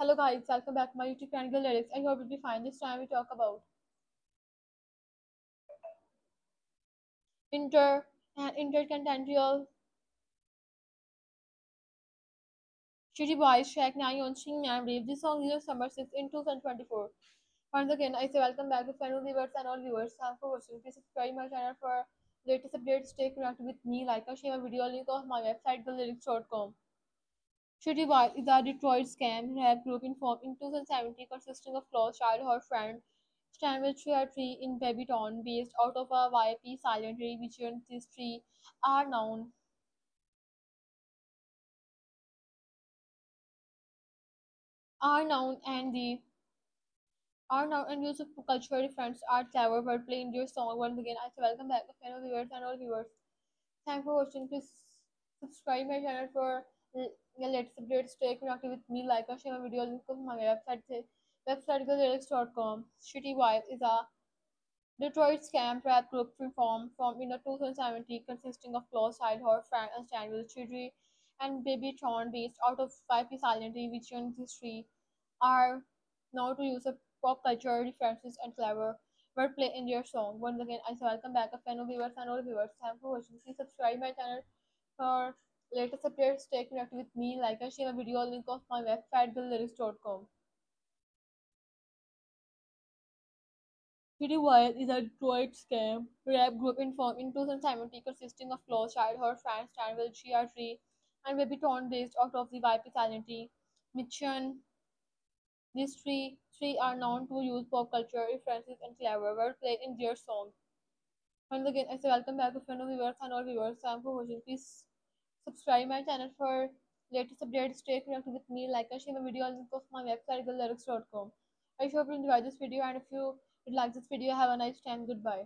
Hello guys, welcome back to my YouTube channel Lyrics. I hope you'll be fine. This time we talk about inter and intercontinental ShittyBoyz Track 9 on Sing Man Brave. This song is Summer 6 in 2024. Once again, I say welcome back to fellow viewers and all viewers. Thanks for watching. Please subscribe my channel for latest updates. Stay connected with me. Like and share my video link of my website thelyrics.com. Shitty is a Detroit scam rap group in form in 2017 consisting of close childhood friend StanWill Tree in BabyTron based out of a YP silent revision. These three are known are known and the are known and use of cultural reference are clever wordplay playing your song. Once again, I say welcome back to fellow viewers and all viewers. Thanks for watching. Please subscribe my channel for the latest updates. Stay connected with me. Like and share my video. Link of my website. Website lyrics.com. Shitty Wife is a Detroit scam rap group formed from in the 2017 consisting of close childhood friend and StanWill Chidri and BabyTron based out of YP Silent Vision history are now to use of pop culture references and clever wordplay in their song. Once again, I say welcome back, a fan viewers and all viewers. Thanks for watching. Please subscribe my channel for latest updates. Stay connected with me. Like and share my video. Link of my website, thelyrics.com. Kitty Wild is a Detroit scam rap group in form in 2017 consisting of close childhood friends StanWill, Chia Tree, and Baby Tone based out of the YP Silently. Mission these three, three are known to use pop culture references and clever wordplay in their songs. Once again, I say welcome back to fellow viewers and all viewers. Thanks for watching. Please subscribe my channel for latest updates. Stay connected with me. Like and share my video. Link of my website, thelyrics.com. I hope you enjoyed this video and if you like this video, have a nice time. Goodbye.